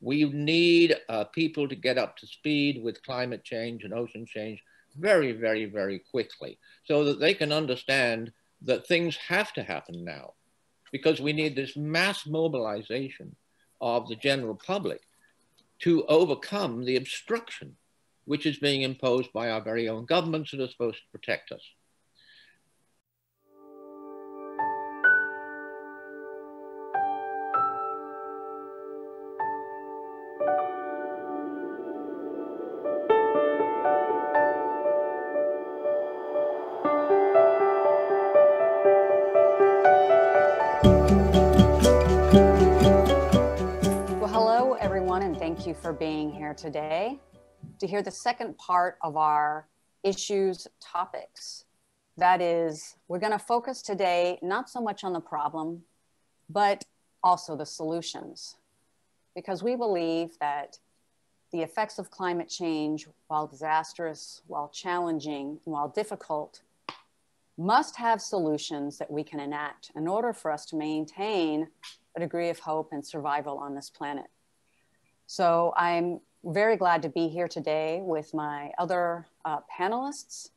We need uh, people to get up to speed with climate change and ocean change very, very, very quickly so that they can understand that things have to happen now because we need this mass mobilization of the general public to overcome the obstruction which is being imposed by our very own governments that are supposed to protect us. For being here today to hear the second part of our issues topics. That is, we're going to focus today not so much on the problem, but also the solutions. Because we believe that the effects of climate change, while disastrous, while challenging, while difficult, must have solutions that we can enact in order for us to maintain a degree of hope and survival on this planet. So I'm very glad to be here today with my other uh, panelists,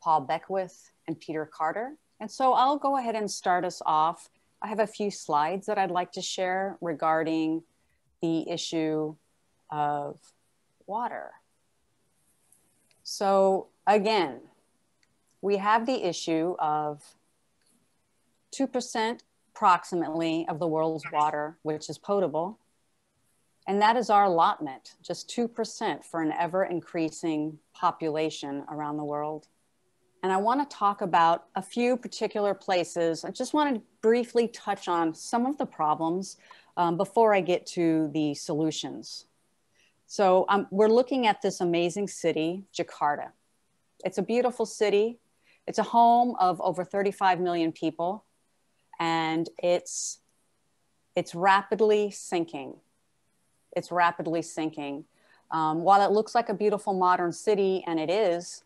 Paul Beckwith and Peter Carter. And so I'll go ahead and start us off. I have a few slides that I'd like to share regarding the issue of water. So again, we have the issue of 2% approximately of the world's water, which is potable, and that is our allotment, just 2% for an ever increasing population around the world. And I want to talk about a few particular places. I just want to briefly touch on some of the problems um, before I get to the solutions. So um, we're looking at this amazing city, Jakarta. It's a beautiful city. It's a home of over 35 million people, and it's, it's rapidly sinking it's rapidly sinking. Um, while it looks like a beautiful modern city, and it is,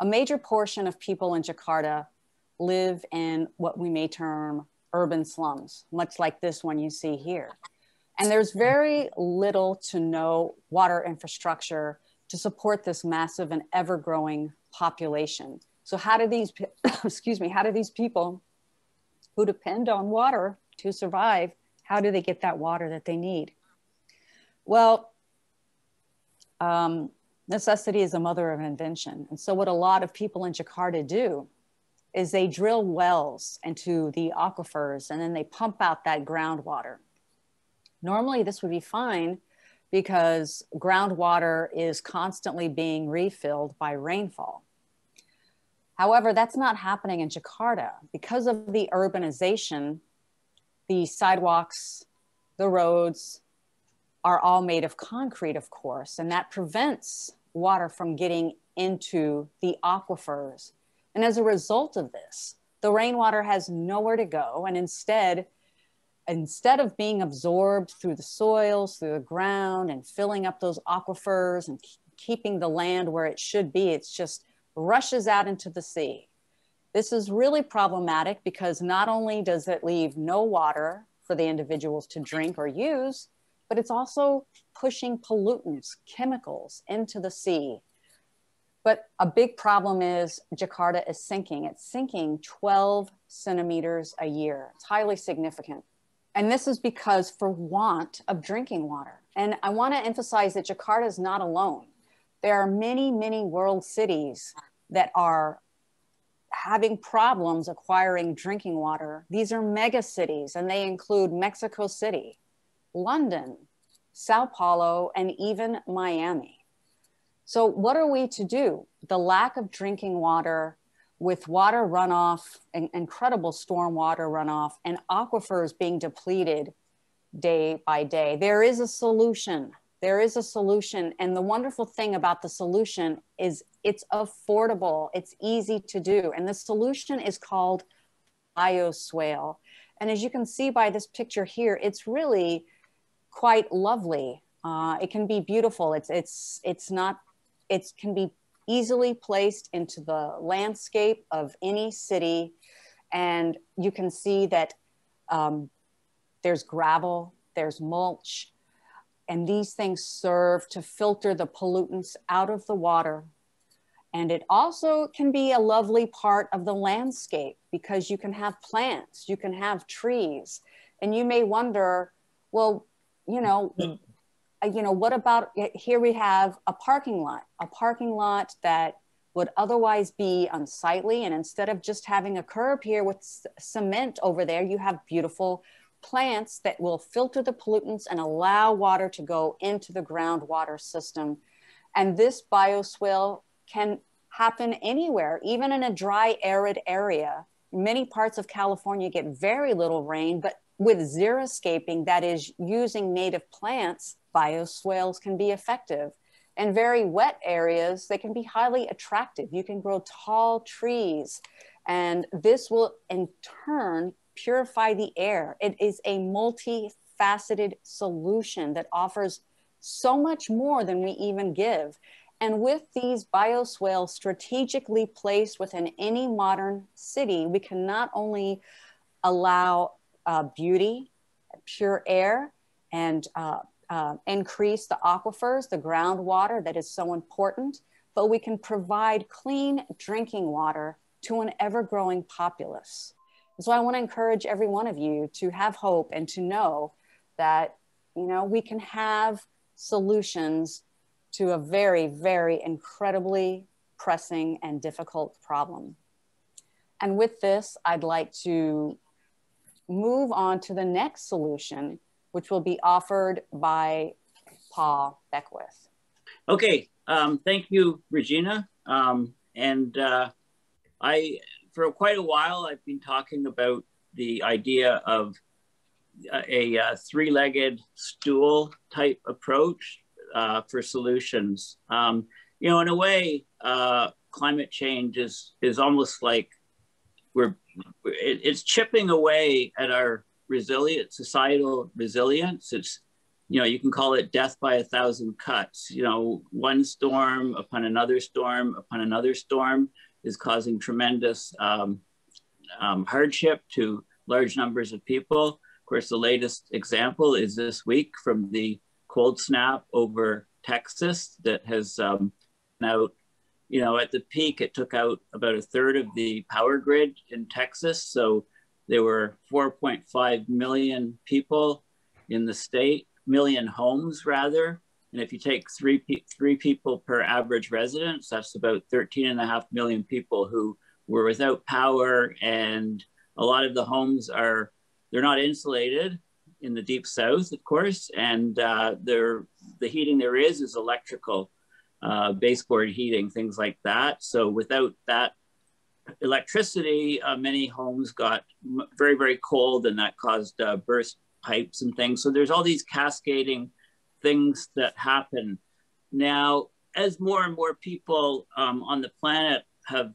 a major portion of people in Jakarta live in what we may term urban slums, much like this one you see here. And there's very little to no water infrastructure to support this massive and ever growing population. So how do these, excuse me, how do these people who depend on water to survive, how do they get that water that they need? Well, um, necessity is the mother of invention. And so, what a lot of people in Jakarta do is they drill wells into the aquifers and then they pump out that groundwater. Normally, this would be fine because groundwater is constantly being refilled by rainfall. However, that's not happening in Jakarta because of the urbanization, the sidewalks, the roads, are all made of concrete, of course, and that prevents water from getting into the aquifers. And as a result of this, the rainwater has nowhere to go, and instead, instead of being absorbed through the soils, through the ground, and filling up those aquifers and keeping the land where it should be, it's just rushes out into the sea. This is really problematic because not only does it leave no water for the individuals to drink or use, but it's also pushing pollutants, chemicals into the sea. But a big problem is Jakarta is sinking. It's sinking 12 centimeters a year. It's highly significant. And this is because for want of drinking water. And I want to emphasize that Jakarta is not alone. There are many, many world cities that are having problems acquiring drinking water. These are mega cities, and they include Mexico City, London, Sao Paulo, and even Miami. So, what are we to do? The lack of drinking water with water runoff, incredible storm water runoff, and aquifers being depleted day by day. There is a solution. There is a solution. And the wonderful thing about the solution is it's affordable, it's easy to do. And the solution is called bioswale. And as you can see by this picture here, it's really quite lovely. Uh, it can be beautiful. It's it's it's not. It can be easily placed into the landscape of any city, and you can see that um, there's gravel, there's mulch, and these things serve to filter the pollutants out of the water. And it also can be a lovely part of the landscape because you can have plants, you can have trees. And you may wonder, well, you know, uh, you know, what about here we have a parking lot, a parking lot that would otherwise be unsightly. And instead of just having a curb here with cement over there, you have beautiful plants that will filter the pollutants and allow water to go into the groundwater system. And this bioswale can happen anywhere, even in a dry, arid area. Many parts of California get very little rain, but with xeriscaping, that is using native plants, bioswales can be effective. And very wet areas, they can be highly attractive. You can grow tall trees, and this will in turn purify the air. It is a multifaceted solution that offers so much more than we even give. And with these bioswales strategically placed within any modern city, we can not only allow uh, beauty, pure air, and uh, uh, increase the aquifers, the groundwater that is so important, but we can provide clean drinking water to an ever growing populace. so I want to encourage every one of you to have hope and to know that, you know, we can have solutions to a very, very incredibly pressing and difficult problem. And with this, I'd like to move on to the next solution, which will be offered by Paul Beckwith. Okay, um, thank you, Regina. Um, and uh, I, for quite a while, I've been talking about the idea of a, a three-legged stool type approach uh, for solutions. Um, you know, in a way, uh, climate change is is almost like we're it, it's chipping away at our resilient societal resilience. It's you know you can call it death by a thousand cuts. You know, one storm upon another storm upon another storm is causing tremendous um, um, hardship to large numbers of people. Of course, the latest example is this week from the cold snap over Texas that has um, out you know, at the peak, it took out about a third of the power grid in Texas. So there were 4.5 million people in the state, million homes rather. And if you take three, three people per average residence, that's about 13 and a half million people who were without power. And a lot of the homes are, they're not insulated in the deep south, of course. And uh, the heating there is is electrical uh, baseboard heating, things like that. So without that electricity, uh, many homes got very, very cold and that caused uh, burst pipes and things. So there's all these cascading things that happen. Now, as more and more people um, on the planet have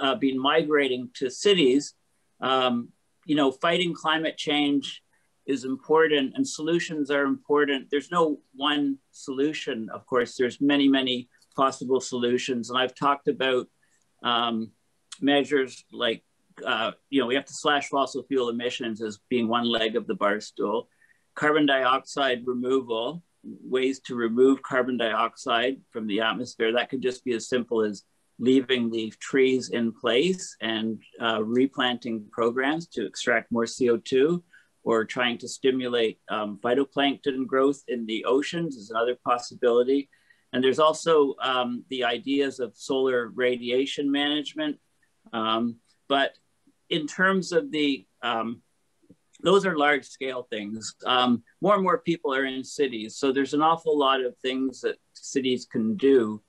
uh, been migrating to cities, um, you know, fighting climate change is important and solutions are important. There's no one solution. Of course, there's many, many possible solutions. And I've talked about um, measures like, uh, you know, we have to slash fossil fuel emissions as being one leg of the bar stool. Carbon dioxide removal, ways to remove carbon dioxide from the atmosphere. That could just be as simple as leaving the trees in place and uh, replanting programs to extract more CO2 or trying to stimulate um, phytoplankton growth in the oceans is another possibility. And there's also um, the ideas of solar radiation management. Um, but in terms of the, um, those are large scale things. Um, more and more people are in cities. So there's an awful lot of things that cities can do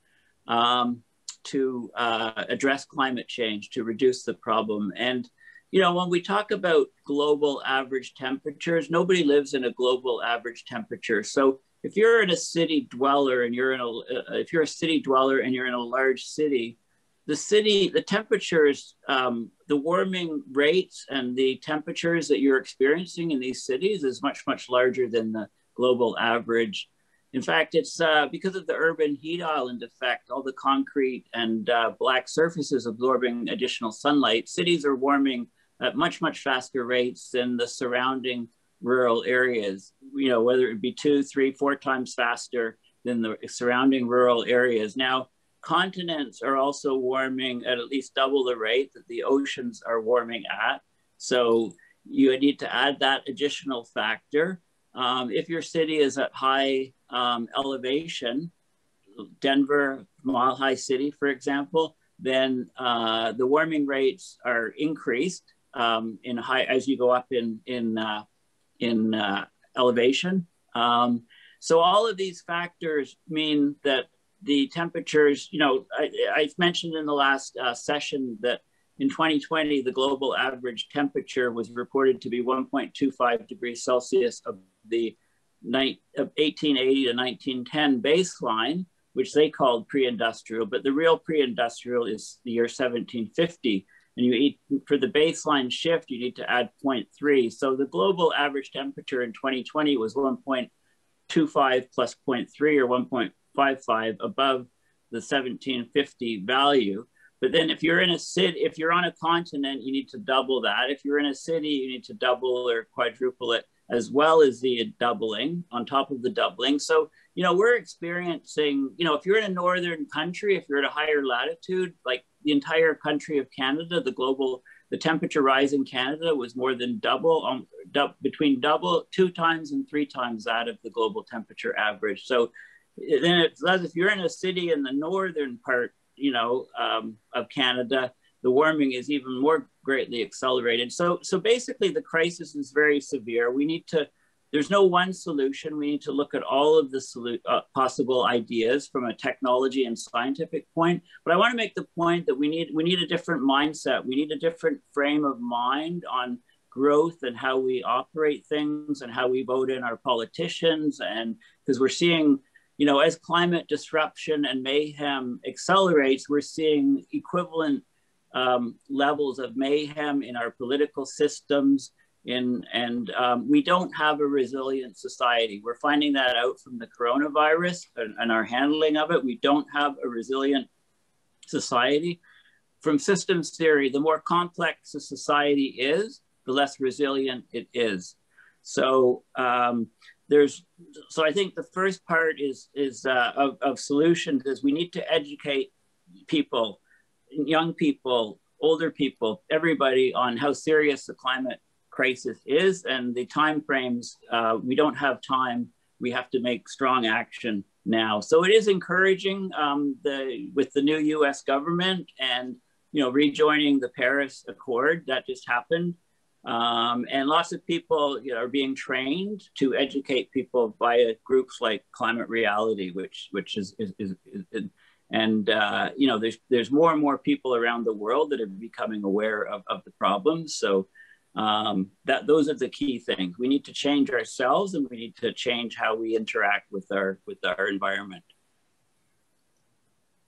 um, to uh, address climate change, to reduce the problem. And you know, when we talk about global average temperatures, nobody lives in a global average temperature. So if you're in a city dweller and you're in a, uh, if you're a city dweller and you're in a large city, the city, the temperatures, um, the warming rates and the temperatures that you're experiencing in these cities is much, much larger than the global average. In fact, it's uh, because of the urban heat island effect, all the concrete and uh, black surfaces absorbing additional sunlight, cities are warming at much, much faster rates than the surrounding rural areas, you know, whether it be two, three, four times faster than the surrounding rural areas. Now, continents are also warming at at least double the rate that the oceans are warming at. So you need to add that additional factor. Um, if your city is at high um, elevation, Denver, Mile High City, for example, then uh, the warming rates are increased um, in high as you go up in in uh, in uh, elevation. Um, so all of these factors mean that the temperatures, you know, I, I mentioned in the last uh, session that in 2020, the global average temperature was reported to be 1.25 degrees Celsius of the of 1880 to 1910 baseline, which they called pre-industrial, but the real pre-industrial is the year 1750. And you eat for the baseline shift, you need to add 0.3. So the global average temperature in 2020 was 1.25 plus 0.3 or 1.55 above the 1750 value. But then if you're in a city, if you're on a continent, you need to double that. If you're in a city, you need to double or quadruple it as well as the doubling on top of the doubling. So, you know, we're experiencing, you know, if you're in a northern country, if you're at a higher latitude, like the entire country of Canada, the global, the temperature rise in Canada was more than double, um, du- between double, two times and three times that of the global temperature average. So then it's as if you're in a city in the northern part, you know, um, of Canada, the warming is even more greatly accelerated. So, so basically the crisis is very severe. We need to, there's no one solution. We need to look at all of the solu- uh, possible ideas from a technology and scientific point. But I want to make the point that we need, we need a different mindset. We need a different frame of mind on growth and how we operate things and how we vote in our politicians. And because we're seeing, you know, as climate disruption and mayhem accelerates, we're seeing equivalent um, levels of mayhem in our political systems. In, and um, we don't have a resilient society. We're finding that out from the coronavirus and, and our handling of it. We don't have a resilient society. From systems theory, the more complex a society is, the less resilient it is. So um, there's, so I think the first part is is uh, of, of solutions is we need to educate people young people, older people, everybody on how serious the climate crisis is and the time frames. Uh, we don't have time. We have to make strong action now. So it is encouraging um, the with the new U.S. government and you know rejoining the Paris Accord that just happened. Um, and lots of people you know, are being trained to educate people via groups like Climate Reality, which which is, is, is, is and uh, you know, there's there's more and more people around the world that are becoming aware of, of the problems. So um, that those are the key things. We need to change ourselves, and we need to change how we interact with our with our environment.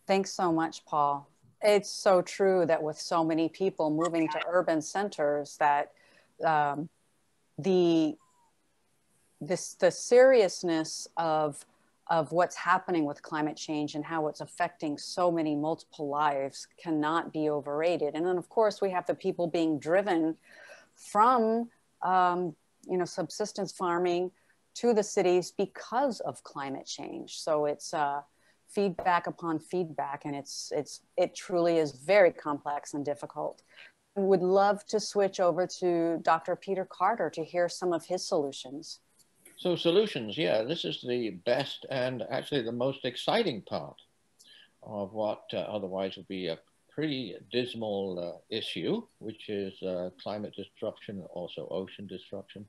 Thanks so much, Paul. It's so true that with so many people moving to urban centers, that um, the this the seriousness of of what's happening with climate change and how it's affecting so many multiple lives cannot be overrated. And then, of course, we have the people being driven from, um, you know, subsistence farming to the cities because of climate change. So it's uh, feedback upon feedback, and it's it's it truly is very complex and difficult. Would love to switch over to Dr. Peter Carter to hear some of his solutions. So solutions, yeah, this is the best and actually the most exciting part of what uh, otherwise would be a pretty dismal uh, issue, which is uh, climate destruction, also ocean destruction.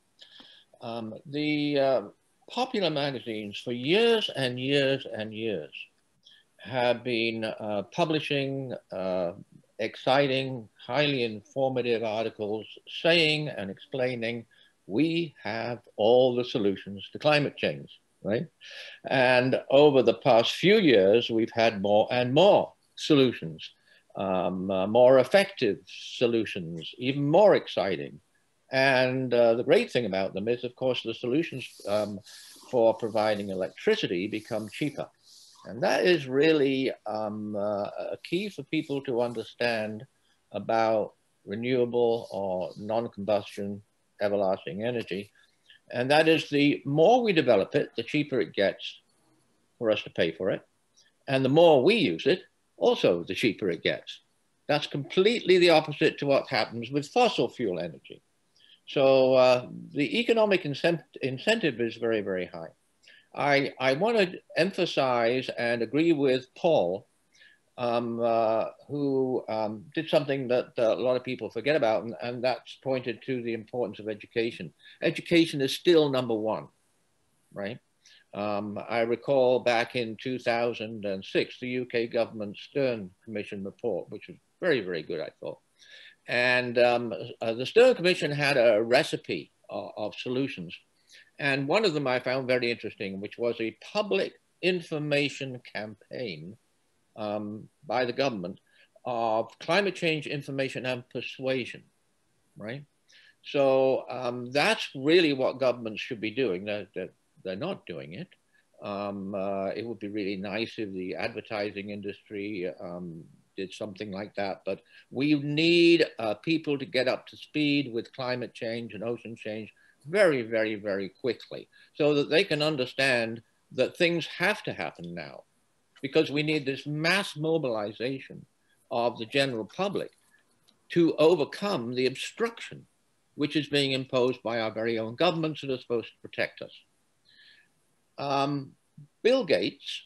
Um, the uh, popular magazines for years and years and years have been uh, publishing uh, exciting, highly informative articles saying and explaining we have all the solutions to climate change, right? And over the past few years, we've had more and more solutions, um, uh, more effective solutions, even more exciting. And uh, the great thing about them is, of course, the solutions um, for providing electricity become cheaper. And that is really um, uh, a key for people to understand about renewable or non-combustion everlasting energy And that is the more we develop it, the cheaper it gets for us to pay for it. And the more we use it, also the cheaper it gets. That's completely the opposite to what happens with fossil fuel energy. So uh, the economic incent incentive is very, very high. I, I want to emphasize and agree with Paul, um, uh, who um, did something that uh, a lot of people forget about, and, and that's pointed to the importance of education. Education is still number one, right? Um, I recall back in 2006, the UK government Stern Commission report, which was very, very good, I thought. And um, uh, the Stern Commission had a recipe of, of, solutions. And one of them I found very interesting, which was a public information campaign um, by the government of climate change information and persuasion, right? So um, that's really what governments should be doing. They're, they're, they're not doing it. Um, uh, it would be really nice if the advertising industry um, did something like that. But we need uh, people to get up to speed with climate change and ocean change very, very, very quickly so that they can understand that things have to happen now because we need this mass mobilization of the general public to overcome the obstruction which is being imposed by our very own governments that are supposed to protect us. Um, Bill Gates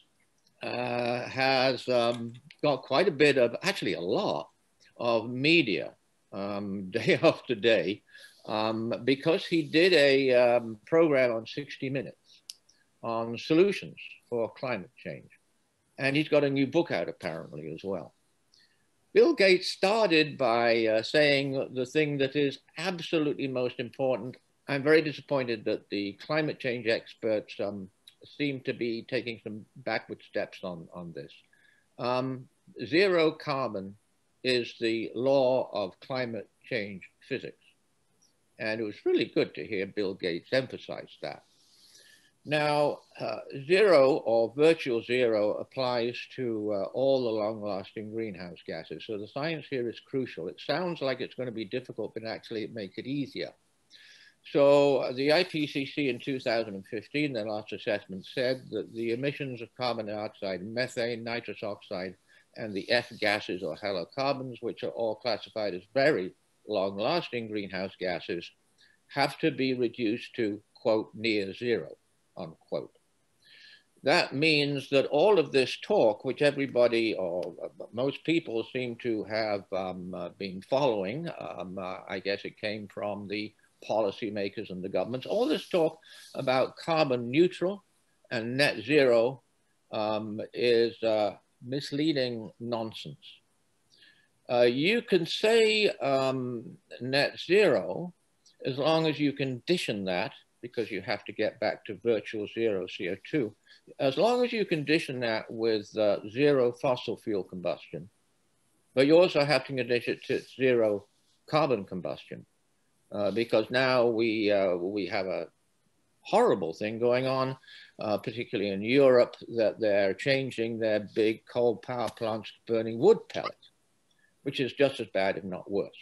uh, has um, got quite a bit of, actually a lot of media um, day after day um, because he did a um, program on 60 Minutes on solutions for climate change. And he's got a new book out apparently as well. Bill Gates started by uh, saying the thing that is absolutely most important. I'm very disappointed that the climate change experts um, seem to be taking some backward steps on, on this. Um, zero carbon is the law of climate change physics. And it was really good to hear Bill Gates emphasize that. Now, uh, zero or virtual zero applies to uh, all the long lasting greenhouse gases. So the science here is crucial. It sounds like it's going to be difficult, but actually it makes it easier. So uh, the IPCC in 2015, their last assessment said that the emissions of carbon dioxide, methane, nitrous oxide, and the F gases or halocarbons, which are all classified as very long lasting greenhouse gases, have to be reduced to, quote, near zero, unquote. That means that all of this talk, which everybody or most people seem to have um, uh, been following, um, uh, I guess it came from the policymakers and the governments, all this talk about carbon neutral and net zero um, is uh, misleading nonsense. Uh, you can say um, net zero as long as you condition that, because you have to get back to virtual zero CO2, as long as you condition that with uh, zero fossil fuel combustion, but you also have to condition it to zero carbon combustion. Uh, because now we, uh, we have a horrible thing going on, uh, particularly in Europe, that they're changing their big coal power plants to burning wood pellets, which is just as bad, if not worse.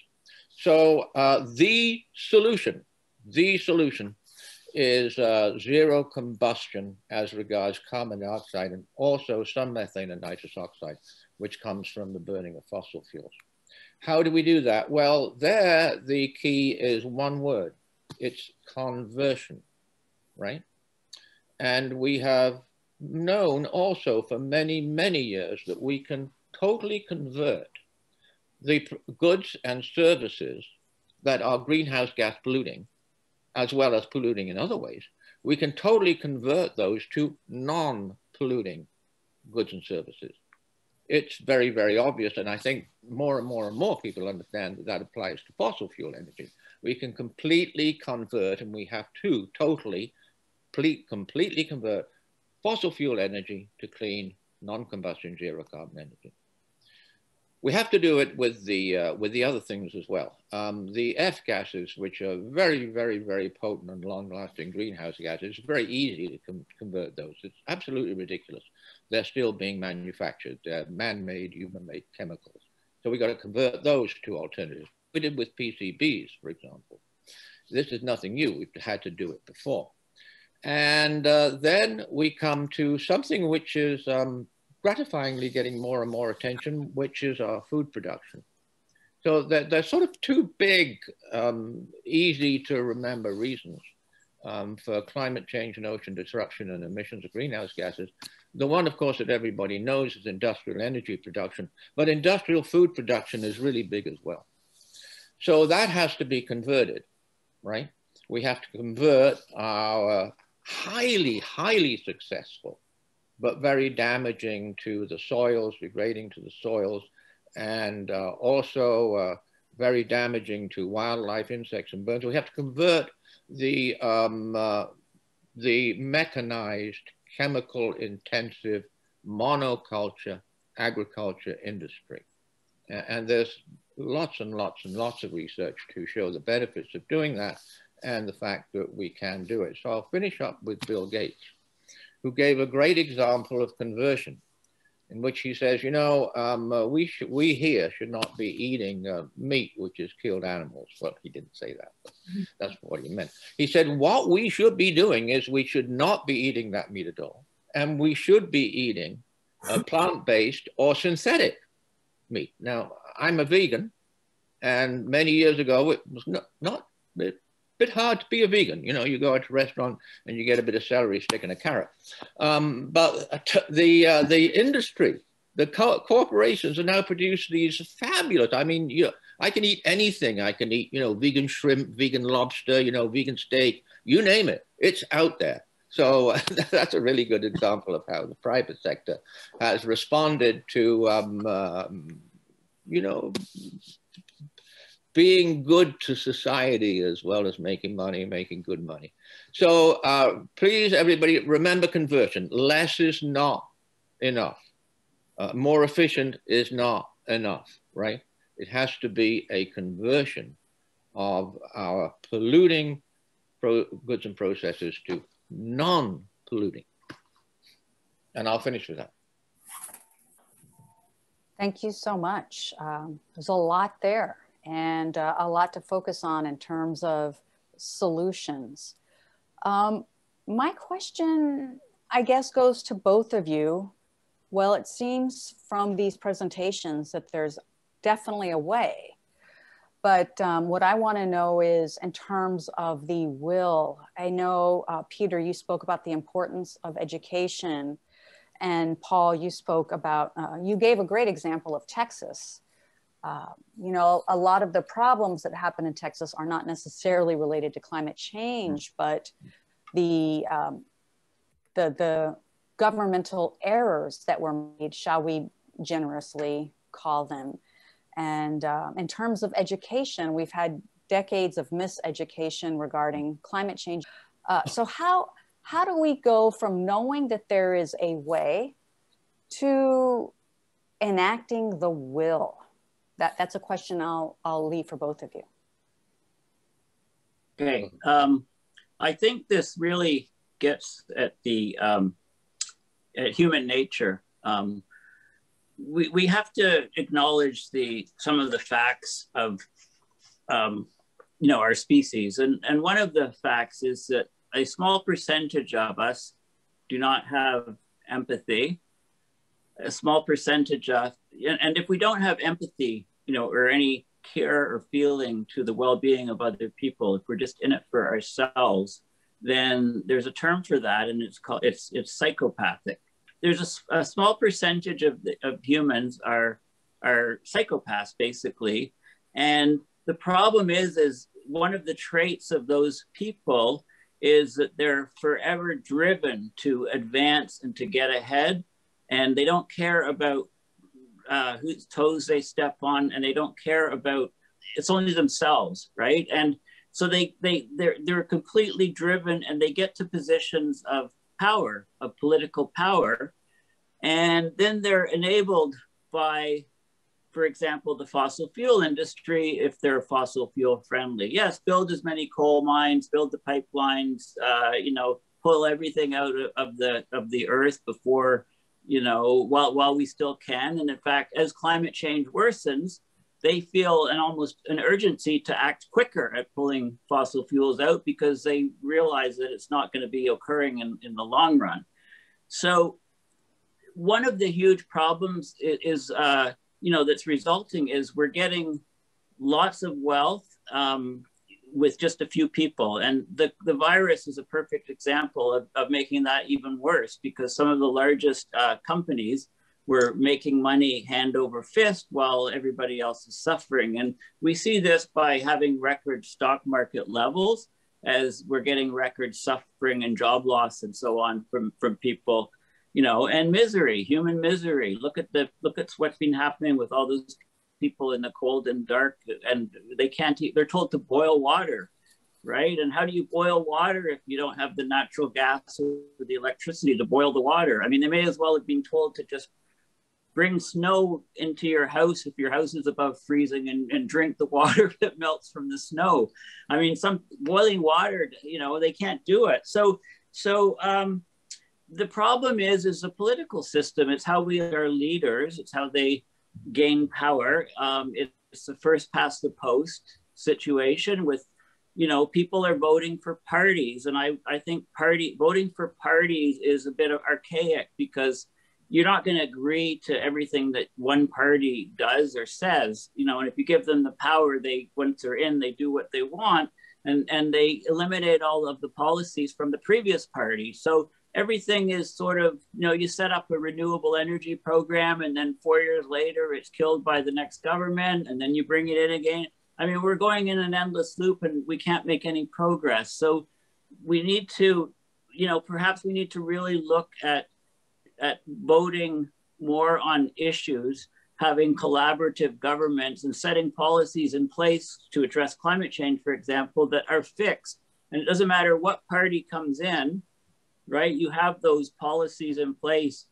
So uh, the solution, the solution is uh, zero combustion as regards carbon dioxide and also some methane and nitrous oxide, which comes from the burning of fossil fuels. How do we do that? Well, there the key is one word. It's conversion, right? And we have known also for many, many years that we can totally convert the goods and services that are greenhouse gas polluting, as well as polluting in other ways, we can totally convert those to non-polluting goods and services it's very, very obvious. And I think more and more and more people understand that that applies to fossil fuel energy. We can completely convert, and we have to totally, completely convert fossil fuel energy to clean, non-combustion, zero carbon energy. We have to do it with the, uh, with the other things as well. Um, the F gases, which are very, very, very potent and long-lasting greenhouse gases, it's very easy to com convert those. It's absolutely ridiculous they're still being manufactured. They're man-made, human-made chemicals. So we've got to convert those to alternatives. We did with PCBs, for example. This is nothing new. We've had to do it before. And uh, then we come to something which is um, gratifyingly getting more and more attention, which is our food production. So they're sort of two big, um, easy to remember reasons um, for climate change and ocean disruption and emissions of greenhouse gases. The one, of course, that everybody knows is industrial energy production, but industrial food production is really big as well. So that has to be converted, right? We have to convert our highly, highly successful, but very damaging to the soils, degrading to the soils, and uh, also uh, very damaging to wildlife, insects, and birds. We have to convert the, um, uh, the mechanized, chemical intensive monoculture agriculture industry. And there's lots and lots and lots of research to show the benefits of doing that and the fact that we can do it. So I'll finish up with Bill Gates, who gave a great example of conversion in which he says, you know, um, uh, we, should, we here should not be eating uh, meat which has killed animals. Well, he didn't say that, but that's what he meant. He said, what we should be doing is we should not be eating that meat at all. And we should be eating uh, plant-based or synthetic meat. Now, I'm a vegan, and many years ago, it was not, not bit hard to be a vegan. You know, you go out to a restaurant and you get a bit of celery stick and a carrot. Um, but the uh, the industry, the co corporations are now producing these fabulous. I mean, you, I can eat anything. I can eat, you know, vegan shrimp, vegan lobster, you know, vegan steak, you name it. It's out there. So that's a really good example of how the private sector has responded to, um, um, you know, being good to society as well as making money, making good money. So uh, please, everybody, remember conversion. Less is not enough. Uh, more efficient is not enough, right? It has to be a conversion of our polluting goods and processes to non-polluting. And I'll finish with that. Thank you so much. Um, there's a lot there and uh, a lot to focus on in terms of solutions. Um, my question, I guess, goes to both of you. Well, it seems from these presentations that there's definitely a way. But um, what I want to know is in terms of the will. I know, uh, Peter, you spoke about the importance of education. And Paul, you spoke about, uh, you gave a great example of Texas uh, you know, a lot of the problems that happen in Texas are not necessarily related to climate change, but the um, the the governmental errors that were made, shall we generously call them. And uh, in terms of education, we've had decades of miseducation regarding climate change. Uh, so how how do we go from knowing that there is a way to enacting the will? That that's a question I'll I'll leave for both of you. Okay, um, I think this really gets at the um, at human nature. Um, we we have to acknowledge the some of the facts of um, you know our species, and and one of the facts is that a small percentage of us do not have empathy a small percentage of, and if we don't have empathy, you know, or any care or feeling to the well-being of other people, if we're just in it for ourselves, then there's a term for that, and it's called it's it's psychopathic. There's a, a small percentage of the, of humans are are psychopaths basically, and the problem is is one of the traits of those people is that they're forever driven to advance and to get ahead and they don't care about uh, whose toes they step on, and they don't care about it's only themselves, right? And so they they they're they're completely driven, and they get to positions of power, of political power, and then they're enabled by, for example, the fossil fuel industry if they're fossil fuel friendly. Yes, build as many coal mines, build the pipelines, uh, you know, pull everything out of, of the of the earth before you know, while, while we still can. And in fact, as climate change worsens, they feel an almost an urgency to act quicker at pulling fossil fuels out because they realize that it's not going to be occurring in, in the long run. So one of the huge problems is, uh, you know, that's resulting is we're getting lots of wealth um, with just a few people. And the, the virus is a perfect example of, of making that even worse because some of the largest uh, companies were making money hand over fist while everybody else is suffering. And we see this by having record stock market levels as we're getting record suffering and job loss and so on from, from people, you know, and misery, human misery. Look at the look at what's been happening with all those people in the cold and dark and they can't eat, they're told to boil water right? And how do you boil water if you don't have the natural gas or the electricity to boil the water? I mean they may as well have been told to just bring snow into your house if your house is above freezing and, and drink the water that melts from the snow. I mean some boiling water you know they can't do it. So so um, the problem is is the political system. It's how we are leaders. It's how they gain power. Um, it's the first past the post situation with, you know, people are voting for parties. And I, I think party voting for parties is a bit of archaic because you're not going to agree to everything that one party does or says, you know, and if you give them the power, they, once they're in, they do what they want. And, and they eliminate all of the policies from the previous party. So everything is sort of, you know, you set up a renewable energy program and then four years later it's killed by the next government and then you bring it in again. I mean, we're going in an endless loop and we can't make any progress. So we need to, you know, perhaps we need to really look at, at voting more on issues, having collaborative governments and setting policies in place to address climate change, for example, that are fixed. And it doesn't matter what party comes in, right? You have those policies in place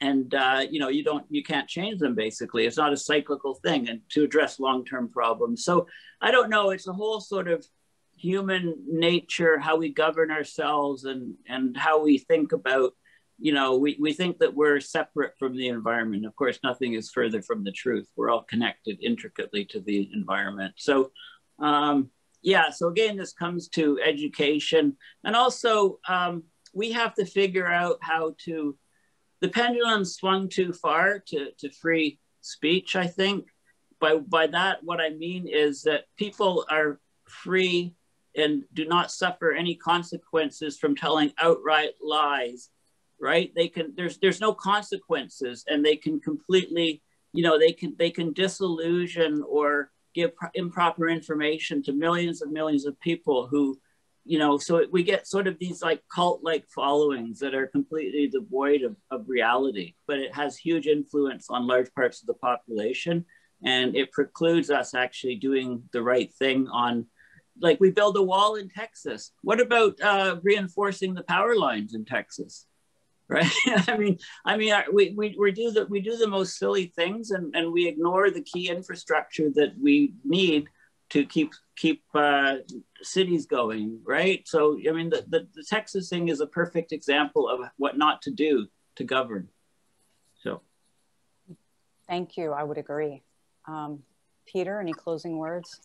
and uh, you know you don't you can't change them basically. It's not a cyclical thing and to address long-term problems. So i don't know. It's a whole sort of human nature how we govern ourselves and and how we think about you know we, we think that we're separate from the environment. Of course nothing is further from the truth. We're all connected intricately to the environment. So um, yeah so again this comes to education and also um, we have to figure out how to, the pendulum swung too far to, to free speech, I think. By, by that, what I mean is that people are free and do not suffer any consequences from telling outright lies, right? They can, there's, there's no consequences and they can completely, you know, they can, they can disillusion or give improper information to millions and millions of people who you know, so we get sort of these like cult like followings that are completely devoid of, of reality, but it has huge influence on large parts of the population. And it precludes us actually doing the right thing on, like, we build a wall in Texas. What about uh, reinforcing the power lines in Texas? Right? I mean, I mean, we, we, we do the we do the most silly things, and, and we ignore the key infrastructure that we need to keep keep uh, cities going, right? So I mean, the, the, the Texas thing is a perfect example of what not to do to govern. So, thank you. I would agree. Um, Peter, any closing words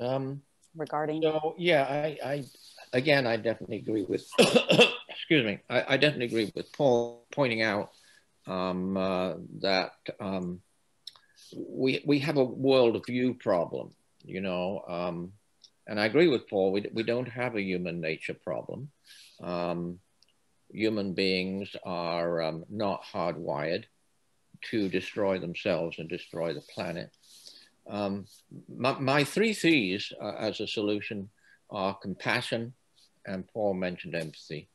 um, regarding? So yeah, I, I again, I definitely agree with. excuse me. I, I, definitely agree with Paul pointing out um, uh, that um, we we have a world view problem, you know. Um, and I agree with Paul. We we don't have a human nature problem. Um, human beings are um, not hardwired to destroy themselves and destroy the planet. Um, my, my, three C's uh, as a solution are compassion, and Paul mentioned empathy,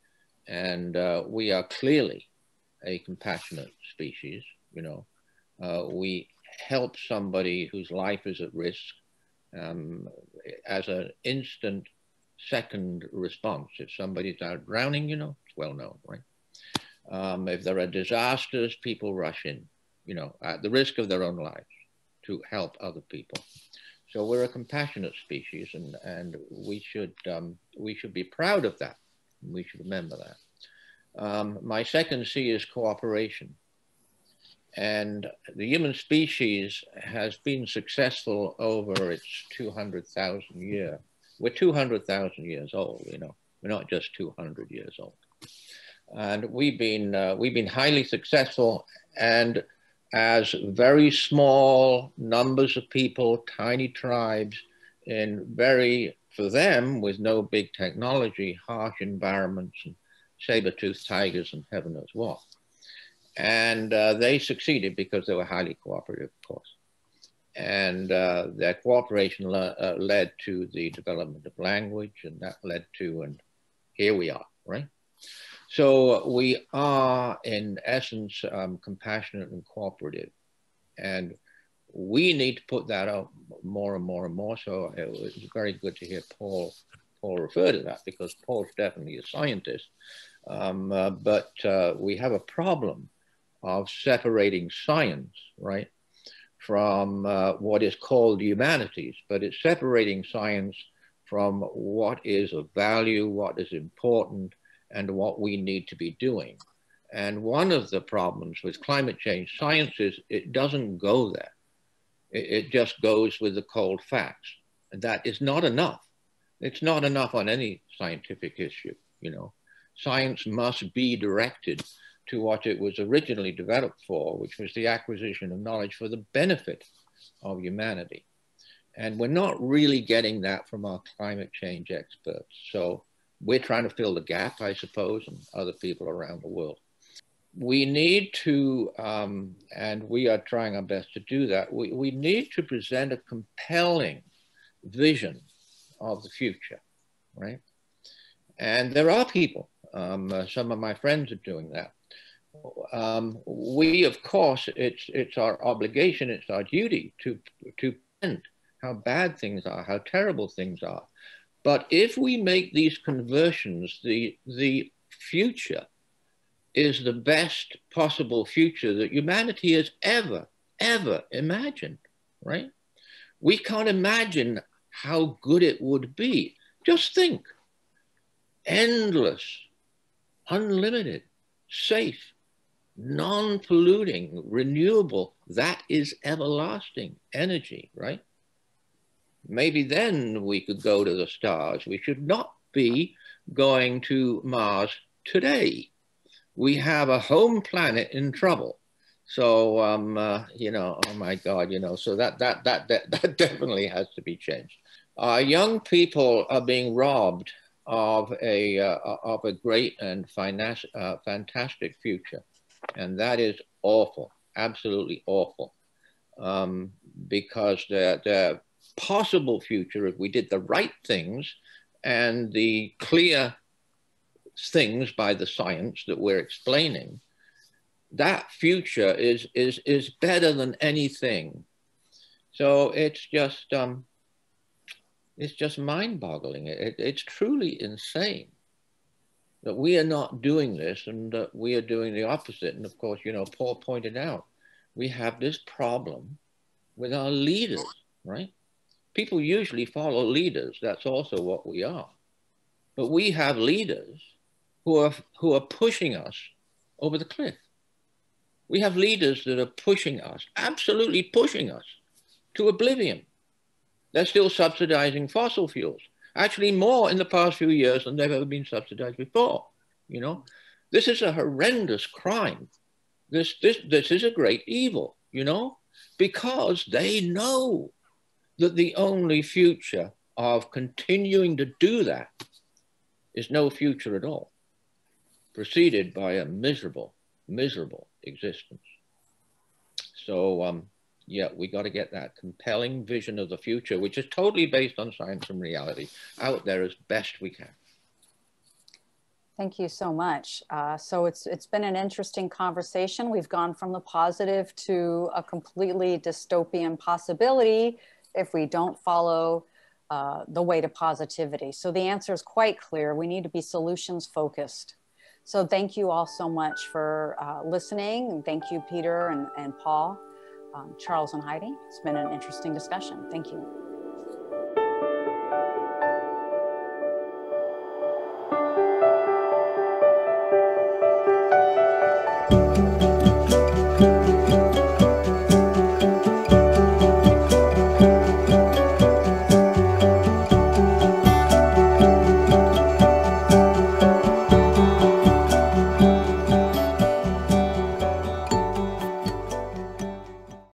and uh, we are clearly a compassionate species. You know, uh, we help somebody whose life is at risk um, as an instant second response. If somebody's out drowning, you know, it's well known, right? Um, if there are disasters, people rush in, you know, at the risk of their own lives to help other people. So we're a compassionate species, and and we should um, we should be proud of that. We should remember that. Um, my second C is cooperation And the human species has been successful over its 200,000 year. We're 200,000 years old, you know, we're not just 200 years old. And we've been, uh, we've been highly successful and as very small numbers of people, tiny tribes in very, for them, with no big technology, harsh environments and saber-toothed tigers and heaven knows what. And uh, they succeeded because they were highly cooperative, of course. And uh, their cooperation le uh, led to the development of language, and that led to, and here we are, right? So we are, in essence, um, compassionate and cooperative. And we need to put that out more and more and more. So it was very good to hear Paul Paul refer to that because Paul's definitely a scientist. Um, uh, but uh, we have a problem of separating science, right, from uh, what is called humanities, but it's separating science from what is of value, what is important, and what we need to be doing. And one of the problems with climate change science is it doesn't go there. It, it just goes with the cold facts. And that is not enough. It's not enough on any scientific issue, you know. Science must be directed to what it was originally developed for, which was the acquisition of knowledge for the benefit of humanity. And we're not really getting that from our climate change experts. So we're trying to fill the gap, I suppose, and other people around the world. We need to, um, and we are trying our best to do that, we, we need to present a compelling vision of the future, right? And there are people, um, uh, some of my friends are doing that. Um, we, of course, it's, it's our obligation, it's our duty to, to present how bad things are, how terrible things are, but if we make these conversions, the, the future is the best possible future that humanity has ever, ever imagined, right? We can't imagine how good it would be. Just think endless, unlimited, safe, non polluting, renewable, that is everlasting energy, right? maybe then we could go to the stars. We should not be going to Mars today. We have a home planet in trouble. So, um, uh, you know, oh my God, you know, so that, that, that, that, that definitely has to be changed. Our young people are being robbed of a, uh, of a great and uh, fantastic future. And that is awful, absolutely awful. Um, because they're, they're possible future if we did the right things and the clear things by the science that we're explaining, that future is, is, is better than anything. So it's just, um, it's just mind boggling. It, it's truly insane that we are not doing this and that we are doing the opposite. And of course, you know, Paul pointed out, we have this problem with our leaders, right? people usually follow leaders. That's also what we are. But we have leaders who are, who are pushing us over the cliff. We have leaders that are pushing us, absolutely pushing us to oblivion. They're still subsidizing fossil fuels, actually more in the past few years than they've ever been subsidized before. You know, this is a horrendous crime. This, this, this is a great evil, you know, because they know that the only future of continuing to do that is no future at all, preceded by a miserable, miserable existence. So, um, yeah, we got to get that compelling vision of the future, which is totally based on science and reality, out there as best we can. Thank you so much. Uh, so it's it's been an interesting conversation. We've gone from the positive to a completely dystopian possibility if we don't follow uh, the way to positivity. So the answer is quite clear. We need to be solutions focused. So thank you all so much for uh, listening. And thank you, Peter and, and Paul, um, Charles and Heidi. It's been an interesting discussion. Thank you.